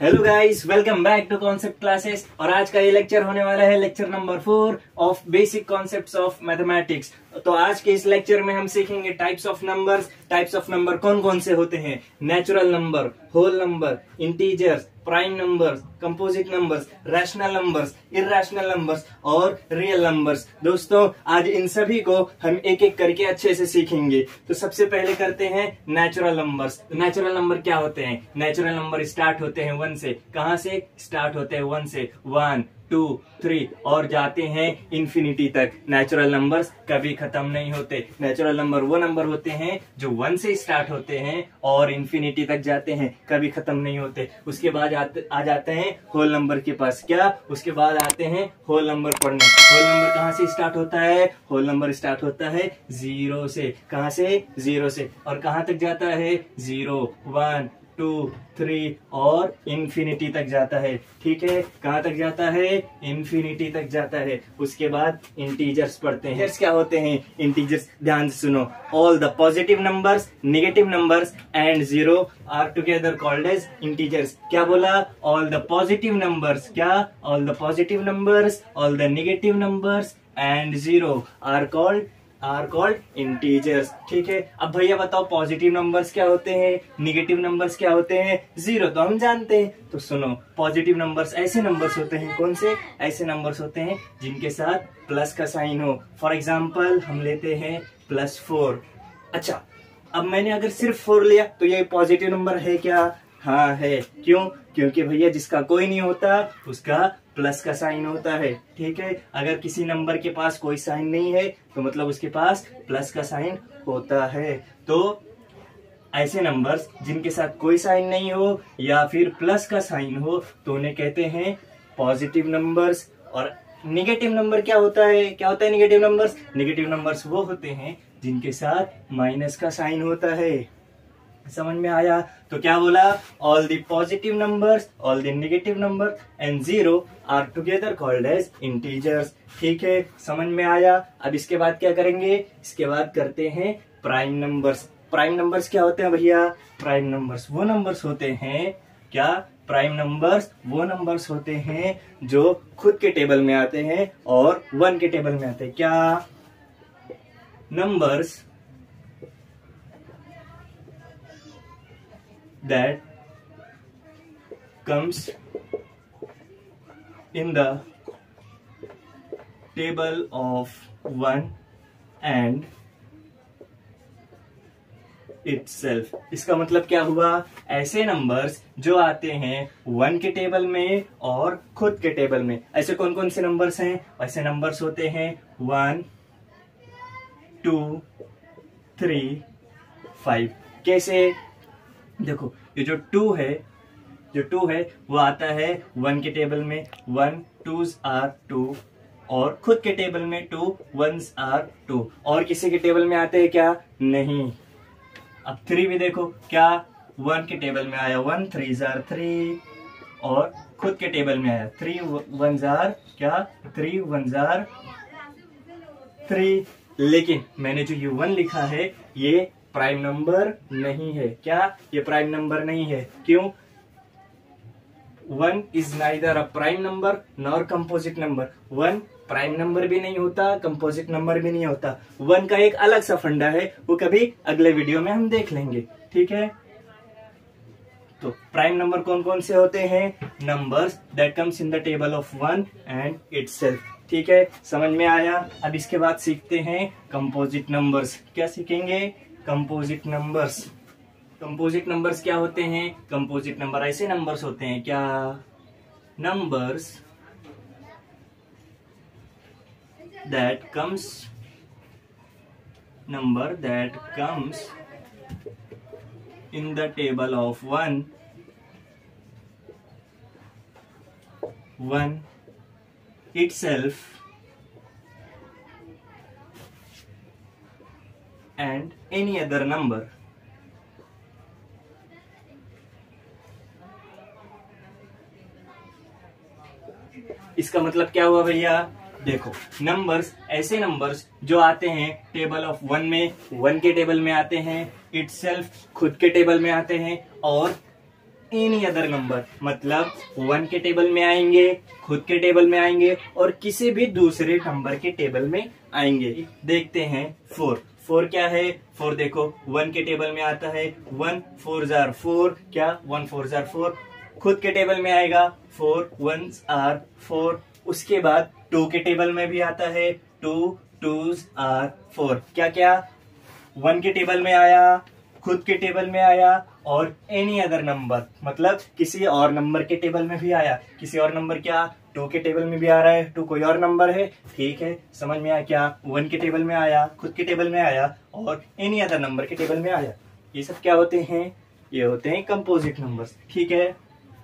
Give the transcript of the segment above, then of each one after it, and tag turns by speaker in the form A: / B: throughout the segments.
A: Hello guys welcome back to concept classes और आज का ये लेक्चर होने वाला है lecture number four of basic concepts of mathematics तो आज के इस लेक्चर में हम सीखेंगे types of numbers types of number कौन कौन से होते हैं? Natural number whole number integers prime numbers composite numbers rational numbers irrational numbers और रियल नंबर्स दोस्तों, आज इन सभी को हम एक एक करके अच्छे से सीखेंगे। तो सबसे पहले करते हैं नेचुरल नंबर्स नेचुरल नंबर क्या होते हैं? नेचुरल नंबर स्टार्ट होते हैं वन से। कहा से? स्टार्ट होते हैं वन से। वन टू थ्री और जाते हैं इंफिनिटी तक। नेचुरल नंबर्स कभी खत्म नहीं होते। नेचुरल नंबर वो नंबर होते हैं जो वन से स्टार्ट होते हैं और इन्फिनिटी तक जाते हैं, कभी खत्म नहीं होते। उसके बाद आ जाते हैं होल नंबर के पास। क्या? उसके बाद आते हैं होल नंबर पढ़ने। होल नंबर कहाँ से स्टार्ट होता है? होल नंबर स्टार्ट होता है ज़ीरो से। कहा से? ज़ीरो से। और कहाँ तक जाता है? ज़ीरो वन टू, थ्री और इंफिनिटी तक जाता है। ठीक है? कहाँ तक जाता है? इंफिनिटी तक जाता है। उसके बाद इंटीजर्स पढ़ते हैं। क्या होते हैं? इंटीजर्स ध्यान से सुनो। All the positive numbers negative numbers and zero are together called as integers क्या बोला? ऑल द पॉजिटिव नंबर्स क्या? All the positive numbers all the negative numbers and zero are called are called integers, ठीक है? अब भैया बताओ, positive numbers क्या होते हैं? निगेटिव नंबर्स क्या होते हैं? ज़ीरो तो हम जानते हैं। तो सुनो, पॉजिटिव नंबर्स ऐसे नंबर्स होते हैं, कौन से? ऐसे नंबर्स होते हैं जिनके साथ प्लस का साइन हो। फॉर एग्ज़ाम्पल हम लेते हैं प्लस फोर। अच्छा अब मैंने अगर सिर्फ़ फोर लिया तो ये पॉजिटिव नंबर है क्या? हाँ है। क्यों? क्योंकि भैया जिसका कोई नहीं होता, उसका प्लस का साइन होता है, ठीक है? अगर किसी नंबर के पास कोई साइन नहीं है तो मतलब उसके पास प्लस का साइन होता है। तो ऐसे नंबर्स जिनके साथ कोई साइन नहीं हो या फिर प्लस का साइन हो तो उन्हें कहते हैं पॉजिटिव नंबर्स। और निगेटिव नंबर क्या होता है? क्या होता है निगेटिव नंबर्स? निगेटिव नंबर्स वो होते हैं जिनके साथ माइनस का साइन होता है। समझ में आया? तो क्या बोला? All the positive numbers all the negative number and zero are together called as integers ठीक है? समझ में आया? अब इसके बाद क्या करेंगे? इसके बाद करते हैं प्राइम नंबर्स प्राइम नंबर्स क्या होते हैं भैया? प्राइम नंबर्स वो नंबर्स होते हैं। क्या? प्राइम नंबर्स वो नंबर्स होते हैं जो खुद के टेबल में आते हैं और वन के टेबल में आते हैं। क्या? Numbers that comes in the table of 1 and itself. इसका मतलब क्या हुआ? ऐसे नंबर्स जो आते हैं वन के टेबल में और खुद के टेबल में। ऐसे कौन कौन से नंबर्स हैं? ऐसे नंबर्स होते हैं वन टू थ्री फाइव कैसे? देखो, ये जो टू है, जो टू है, वो आता है वन के टेबल में वन टू आर टू और खुद के टेबल में टू वन आर टू और किसी के टेबल में आते हैं क्या? नहीं. अब थ्री भी देखो, क्या? वन के टेबल में आया वन थ्री जार थ्री और खुद के टेबल में आया थ्री वन जार क्या? थ्री वन जार थ्री लेकिन मैंने जो यू वन लिखा है, ये प्राइम नंबर नहीं है। क्या ये प्राइम नंबर नहीं है? क्यों? One is neither a prime number nor composite number one prime number भी नहीं होता कंपोजिट नंबर भी नहीं होता। वन का एक अलग सा फंडा है, वो कभी अगले वीडियो में हम देख लेंगे। ठीक है? तो प्राइम नंबर कौन कौन से होते हैं? Numbers that comes in the table of one and itself ठीक है? समझ में आया? अब इसके बाद सीखते हैं कंपोजिट नंबर्स क्या सीखेंगे? कंपोजिट नंबर्स कंपोजिट नंबर्स क्या होते हैं? कंपोजिट नंबर ऐसे नंबर्स होते हैं, क्या? Numbers that comes number that comes in the table of one one itself and any other number. इसका मतलब क्या हुआ भैया? देखो नंबर्स ऐसे नंबर्स जो आते हैं टेबल ऑफ़ वन में वन के टेबल में आते हैं इट खुद के टेबल में आते हैं, और एनी अदर नंबर मतलब वन के टेबल में आएँगे, खुद के टेबल में आएँगे, और किसी भी दूसरे नंबर के टेबल में आएँगे। देखते हैं फोर फोर क्या है? फोर देखो वन के टेबल में आता है वन फोर जार फोर क्या? वन फोर जार फोर खुद के टेबल में आएगा फोर वन आर फोर उसके बाद टू के टेबल में भी आता है टू टू आर फोर क्या क्या वन के टेबल में आया, खुद के टेबल में आया और एनी अदर नंबर मतलब किसी और नंबर के टेबल में भी आया, किसी और नंबर क्या टू के टेबल में भी आ रहा है टू कोई और नंबर है, ठीक है, समझ में आया क्या वन के टेबल में आया, खुद के टेबल में आया, और एनी अदर नंबर के टेबल में आया। ये सब क्या होते हैं? ये होते हैं कंपोजिट नंबर्स ठीक है?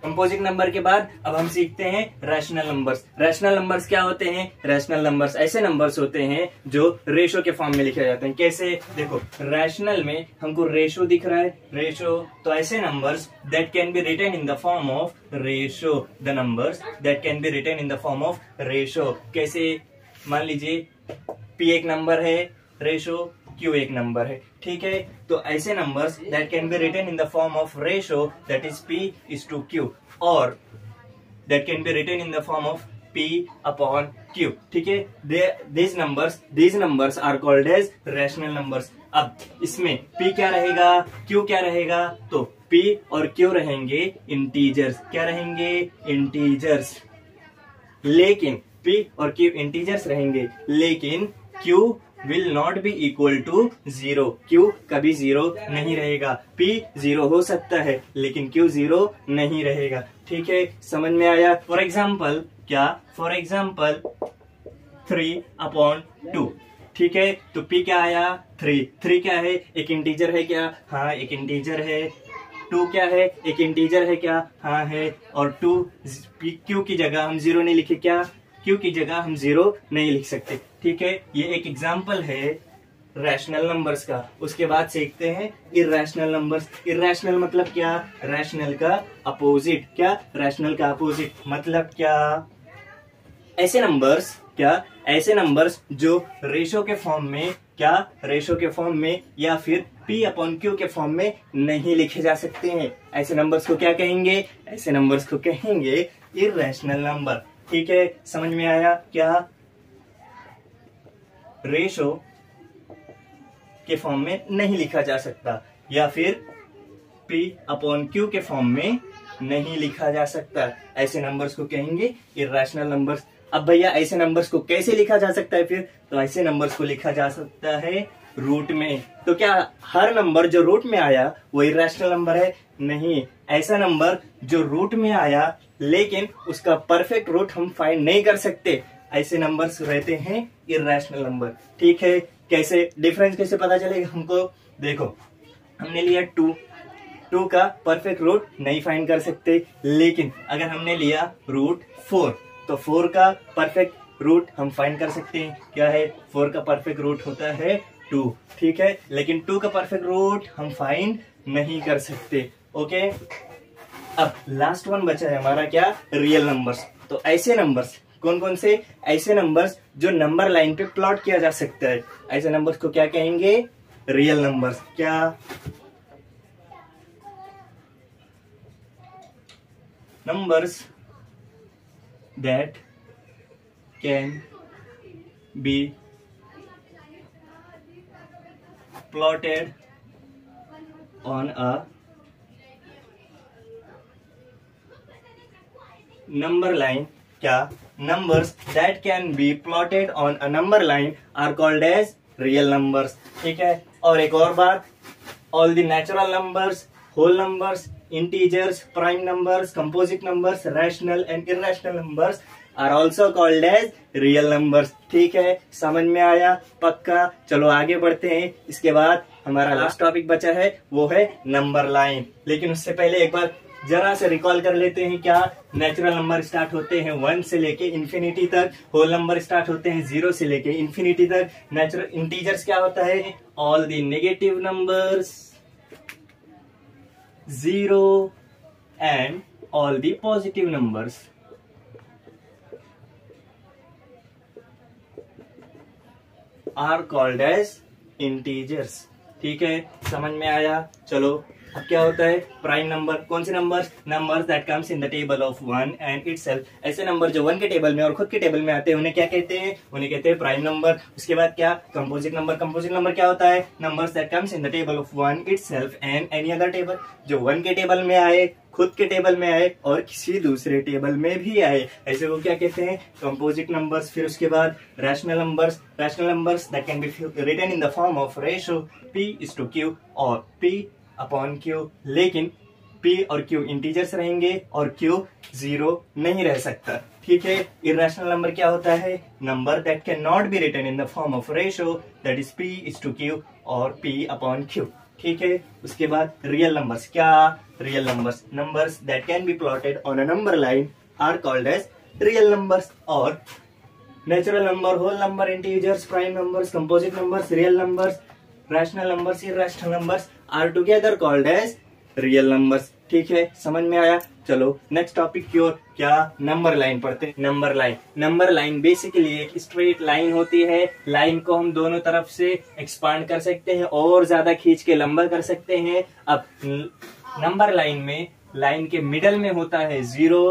A: कंपोजिट नंबर के बाद अब हम सीखते हैं रैशनल नंबर्स रैशनल नंबर्स क्या होते हैं? रैशनल नंबर्स ऐसे नंबर्स होते हैं जो रेशो के फॉर्म में लिखे जाते हैं. कैसे? देखो रैशनल में हमको रेशो दिख रहा है. रेशो तो ऐसे numbers that can be written in the form of ratio the numbers that can be written in the form of ratio कैसे? मान लीजिए पी एक नंबर है रेशो क्यू एक नंबर है, ठीक है? तो ऐसे numbers that can be written in the form of ratio that is P is to Q और that can be written in the form of P upon Q ठीक है? These numbers these numbers are called as rational numbers अब इसमें p क्या रहेगा? Q क्या रहेगा? तो p और q रहेंगे इंटीजर्स क्या रहेंगे? इंटीजर्स लेकिन p और q इंटीजर्स रहेंगे, लेकिन q will not be equal to zero Q कभी ज़ीरो नहीं रहेगा। पी ज़ीरो हो सकता है, लेकिन क्यू ज़ीरो नहीं रहेगा। ठीक है? समझ में आया? फॉर एग्ज़ाम्पल क्या? For example three upon two ठीक है? तो पी क्या आया? थ्री थ्री क्या है? एक इंटीजर है क्या? हाँ एक इंटीजर है। टू क्या है? एक इंटीजर है क्या? हाँ है। और टू क्यू की जगह हम ज़ीरो नहीं लिखे क्या? क्यू की जगह हम ज़ीरो नहीं लिख सकते। ठीक है? ये एक एग्ज़ाम्पल है रैशनल नंबर्स का। उसके बाद सीखते हैं इरेशनल नंबर्स इरेशनल मतलब क्या? रैशनल का अपोजिट क्या? रैशनल का अपोजिट मतलब क्या? ऐसे नंबर्स क्या? ऐसे नंबर्स जो रेशो के फॉर्म में, क्या? रेशो के फॉर्म में या फिर P अपॉन क्यू के फॉर्म में नहीं लिखे जा सकते हैं। ऐसे नंबर्स को क्या कहेंगे? ऐसे नंबर्स को कहेंगे इरेशनल नंबर ठीक है, समझ में आया? क्या? रेशो के फॉर्म में नहीं लिखा जा सकता, या फिर P अपॉन क्यू के फॉर्म में नहीं लिखा जा सकता। ऐसे नंबर्स को कहेंगे इरेशनल नंबर्स अब भैया, ऐसे नंबर्स को कैसे लिखा जा सकता है फिर? तो ऐसे नंबर्स को लिखा जा सकता है रूट में। तो क्या हर नंबर जो रूट में आया वो इरेशनल नंबर है? नहीं। ऐसा नंबर जो रूट में आया, लेकिन उसका परफेक्ट रूट हम फाइंड नहीं कर सकते। ऐसे नंबर्स रहते हैं इरेशनल नंबर ठीक है? कैसे? डिफरेंस कैसे पता चलेगा हमको? देखो, हमने लिया टू टू का परफेक्ट रूट नहीं फाइंड कर सकते, लेकिन अगर हमने लिया रूट फोर तो फोर का परफेक्ट रूट हम फाइंड कर सकते हैं। क्या है? फोर का परफेक्ट रूट होता है टू, ठीक है? लेकिन टू का परफेक्ट रूट हम फाइंड नहीं कर सकते ओके अब लास्ट वन बचा है हमारा क्या? रियल नंबर्स तो ऐसे नंबर्स कौन कौन से? ऐसे नंबर्स जो नंबर लाइन पे प्लॉट किया जा सकता है। ऐसे नंबर्स को क्या कहेंगे? रियल नंबर्स क्या? Numbers that can be plotted on a number line क्या numbers that can be plotted on a number line are called as real numbers ठीक है और एक और बात all the natural numbers whole numbers integers prime numbers composite numbers rational and irrational numbers are also called as real numbers ठीक है? समझ में आया? पक्का? चलो आगे बढ़ते हैं। इसके बाद हमारा लास्ट टॉपिक बचा है, वो है नंबर लाइन लेकिन उससे पहले एक बार जरा से रिकॉल कर लेते हैं क्या नेचुरल नंबर स्टार्ट होते हैं वन से लेके इन्फिनिटी तक होल नंबर स्टार्ट होते हैं ज़ीरो से लेके इन्फिनिटी तक। नेचुरल इंटीजर्स क्या होता है? All the negative numbers zero and all the positive numbers are called as integers ठीक है? समझ में आया? चलो क्या होता है? प्राइम नंबर कौन से number number that comes in the table of one and it ऐसे नंबर जो वन के टेबल में और खुद के टेबल में आते हैं, उन्हें क्या कहते हैं? उन्हें कहते हैं प्राइम नंबर उसके बाद क्या? कंपोजिट नंबर कंपोजिट नंबर क्या होता है? Number that comes in the table of one it and any other table जो वन के टेबल में आए, खुद के टेबल में आए और किसी दूसरे टेबल में भी आए, ऐसे वो क्या कहते हैं? कंपोजिट नंबर्स फिर उसके बाद rational numbers rational numbers that can be written in the form of ratio P is to Q और पी अपॉन क्यू लेकिन पी और क्यू इंटीजर्स रहेंगे और क्यू ज़ीरो नहीं रह सकता। ठीक है? इरेशनल नंबर क्या होता है? Number that can not be written in the form of ratio that is P is to Q और पी अपॉन क्यू ठीक है? उसके बाद रियल नंबर्स क्या? Real numbers numbers that can be plotted on a number line are called as real numbers और natural number whole number integers prime numbers composite numbers real numbers rational numbers irrational numbers are together called as real numbers ठीक है? समझ में आया? चलो next topic की ओर क्या नंबर लाइन पढ़ते number line number line basically एक स्ट्रेट लाइन होती है। लाइन को हम दोनों तरफ़ से एक्सपांड कर सकते हैं और ज़्यादा खींच के लंबा कर सकते हैं। अब नंबर लाइन में लाइन के मिडल में होता है ज़ीरो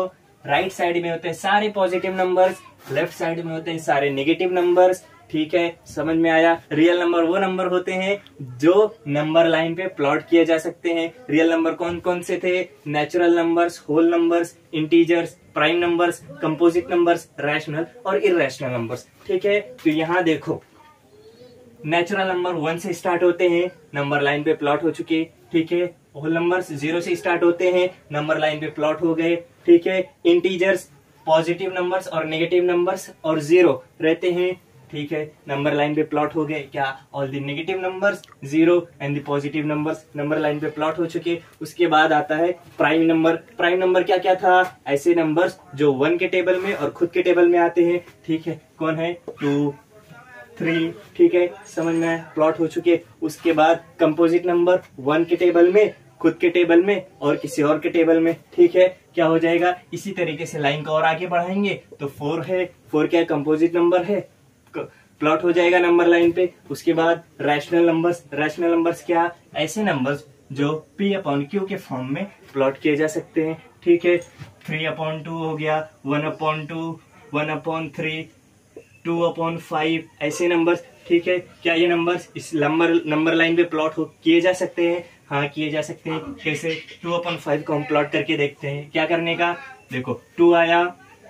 A: राइट साइड में होते हैं सारे पॉजिटिव नंबर्स लेफ़्ट साइड में होते हैं सारे नेगेटिव नंबर्स ठीक है, समझ में आया? रियल नंबर वो नंबर होते हैं जो नंबर लाइन पे प्लॉट किए जा सकते हैं। रियल नंबर कौन कौन से थे? Natural numbers whole numbers integers prime numbers composite numbers rational और इरेशनल नंबर्स ठीक है तो यहाँ देखो। नेचुरल नंबर वन से स्टार्ट होते हैं नंबर लाइन पे प्लॉट हो चुके। ठीक है होल नंबर्स ज़ीरो से स्टार्ट होते हैं नंबर लाइन पे प्लॉट हो गए। ठीक है इंटीजर्स पॉजिटिव नंबर्स और नेगेटिव नंबर्स और ज़ीरो रहते हैं। ठीक है? नंबर लाइन पे प्लॉट हो गए, क्या? All the negative numbers zero and the positive numbers number line पे प्लॉट हो चुके। उसके बाद आता है प्राइम नंबर प्राइम नंबर क्या क्या था? ऐसे नंबर्स जो वन के टेबल में और खुद के टेबल में आते हैं। ठीक है? कौन है? टू थ्री ठीक है? समझ में प्लॉट हो चुके। उसके बाद कंपोजिट नंबर वन के टेबल में, खुद के टेबल में और किसी और के टेबल में। ठीक है? क्या हो जाएगा? इसी तरीके से लाइन को और आगे बढ़ाएँगे। तो फोर है। फोर क्या? कंपोजिट नंबर है। प्लॉट हो जाएगा नंबर लाइन पे। उसके बाद रैशनल नंबर्स रैशनल नंबर्स क्या? ऐसे नंबर्स जो पी अपॉन क्यू के फॉर्म में प्लॉट किए जा सकते हैं। ठीक है? थ्री अपॉन टू हो गया one upon two one upon three two upon five ऐसे नंबर्स ठीक है? क्या ये नंबर्स इस नंबर नंबर लाइन पे प्लॉट किए जा सकते हैं? हाँ किए जा सकते हैं। कैसे? टू अपॉन फाइव को हम प्लॉट करके देखते हैं। क्या करने का? देखो टू आया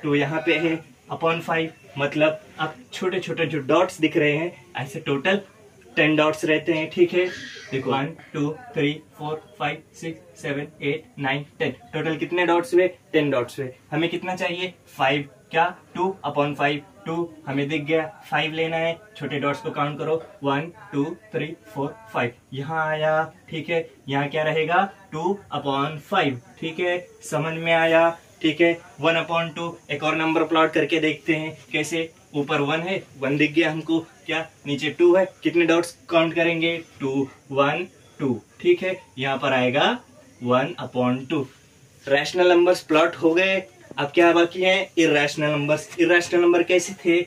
A: टू यहाँ पे है अपॉन फाइव मतलब आप छोटे छोटे जो डॉट्स दिख रहे हैं ऐसे टोटल टेन डॉट्स रहते हैं ठीक है? देखो। One two three four five six seven eight nine ten total कितने डॉट्स हुए? टेन डॉट्स हुए। हमें कितना चाहिए? फाइव क्या? टू अपॉन फाइव टू हमें दिख गया। फाइव लेना है। छोटे डॉट्स को काउंट करो। One two three four five यहाँ आया ठीक है? यहाँ क्या रहेगा? टू अपॉन फाइव ठीक है? समझ में आया? ठीक है? वन अपॉइंट टू एक और नंबर प्लॉट करके देखते हैं कैसे ऊपर वन है वन दिख गया हमको, क्या? नीचे टू है। कितने डॉट्स काउंट करेंगे? टू वन टू ठीक है? यहाँ पर आएगा one upon two rational numbers plot हो गए। अब क्या बाकी है? इरेशनल नंबर्स इरेशनल नंबर कैसे थे?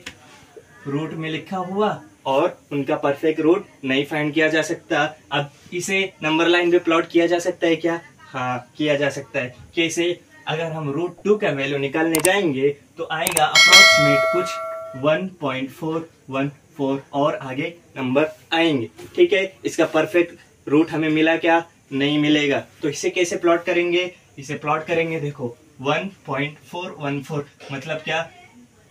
A: रूट में लिखा हुआ और उनका परफेक्ट रूट नहीं फाइंड किया जा सकता। अब इसे नंबर लाइन पे प्लॉट किया जा सकता है क्या? हाँ किया जा सकता है। कैसे? अगर हम रूट टू का वैल्यू निकालने जाएँगे तो आएगा अप्रोक्सीमेट कुछ 1.414 और आगे नंबर आएँगे। ठीक है? इसका परफेक्ट रूट हमें मिला क्या? नहीं मिलेगा। तो इसे कैसे प्लॉट करेंगे? इसे प्लॉट करेंगे देखो 1.414 मतलब क्या?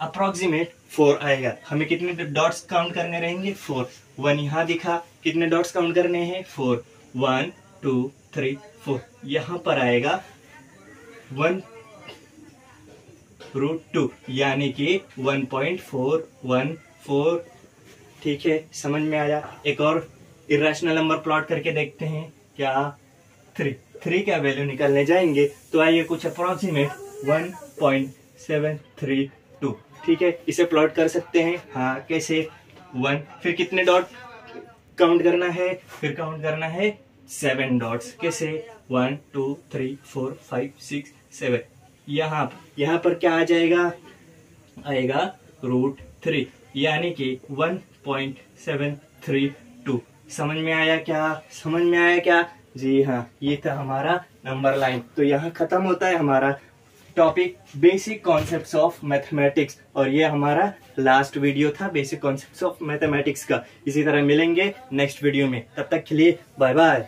A: अप्रोक्सीमेट फोर आएगा। हमें कितने डॉट्स काउंट करने रहेंगे? फोर वन यहाँ दिखा। कितने डॉट्स काउंट करने हैं? Four one two three four यहाँ पर आएगा वन रूट टू यानी कि one point four one four ठीक है, समझ में आया? एक और इरेशनल नंबर प्लॉट करके देखते हैं। क्या? थ्री थ्री का वैल्यू निकालने जाएँगे? तो आइए कुछ approximate one point seven three two ठीक है, इसे प्लॉट कर सकते हैं। हाँ कैसे? वन फिर कितने डॉट काउंट करना है? फिर काउंट करना है सेवन डॉट्स कैसे? One, two, three, four, five, six, seven. यहाँ यहाँ पर क्या आ जाएगा? आएगा रूट थ्री यानी कि one point seven three two समझ में आया क्या? समझ में आया क्या? जी हाँ ये था हमारा नंबर लाइन तो यहाँ खत्म होता है हमारा topic basic concepts of mathematics और ये हमारा लास्ट वीडियो था बेसिक कॉन्सेप्ट्स ऑफ़ मैथमेटिक्स का। इसी तरह मिलेंगे नेक्स्ट वीडियो में। तब तक के लिए बाय बाय